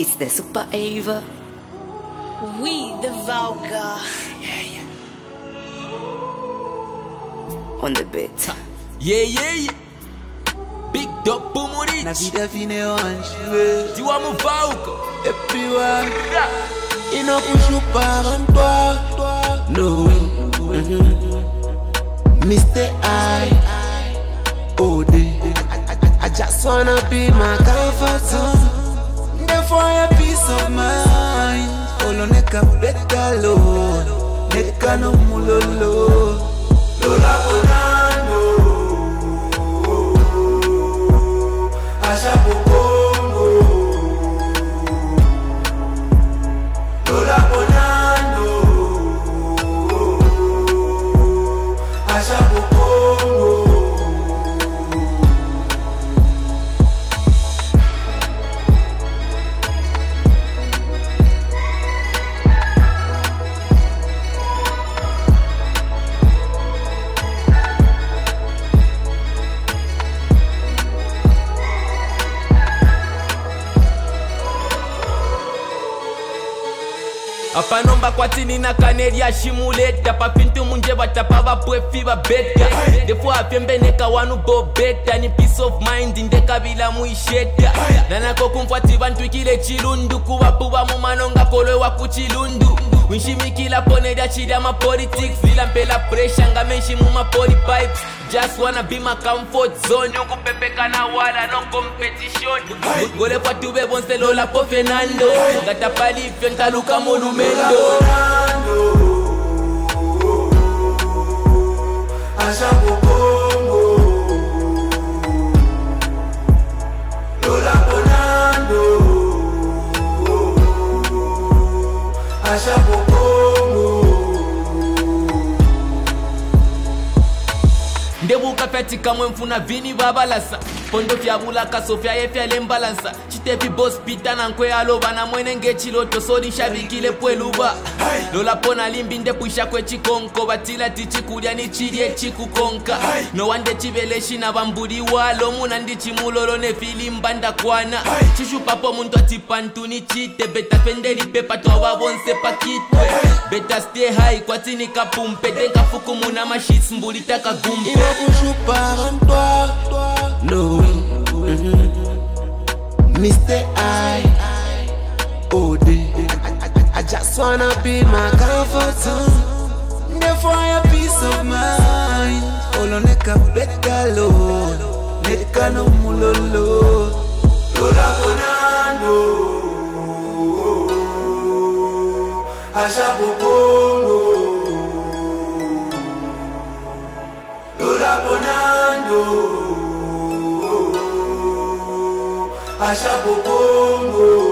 It's the Super Ava. We the vulgar. On the beat. Yeah, yeah, yeah. Big Dope Na Pumurich. vida fine onde Tiwa Muvauko. Everyone inakushupa rantwa No Mhm. Mr. I OD I just wanna be my comfort zone Therefore a peace of mind. Olo neka better Lord Neka no mulolo afanomba kwatini nakaneri ashimuleta papintu munjeva tapa vapwefi vabeta ndefu apembeneka wanu bobeta ni peace of mind ndekavila muisheta. Nanako kumfwati vantwikile chilundu. Kuvapuva mumanonga koloiwa kuchilundu winshimikila poneri achilya mapolitics vila mpela presha ngamenshi mumapolipipes just wanna be my comfort zone. Ukupepeka na wala no competition. Gole kwa tube bonse lola po fernando. Ngatapalifyo ntaluka monumento Asha Bokongo vakapfya tikamwe mfuna vhini vavalasa pondo fyavulakasofya yefyalembalansa chitepi bospita nankwealova namwene ngechiloto solishavikile pweluva lolapona limbi ndepwisha kwechikonko vatila tichikudya nichidye chikukonka. Nowande chivele shina vambuliwa lomuna ndichimulolo nefilimba ndakwana. Chishupapo muntu ati pantu ni chite beta pendeli pepa twava vonse pakitwe beta stehai kwatinikapumpe tenkafukumuna mashitsi mbuli takagumpe inakushupa rantwa no Mhm. Mr. I OD I just wanna be my comfort zone Therefore a peace of mind Olo neka better Lord Neka no mulolo Lola bonano Asha Bokongo Bonando Asha Bokongo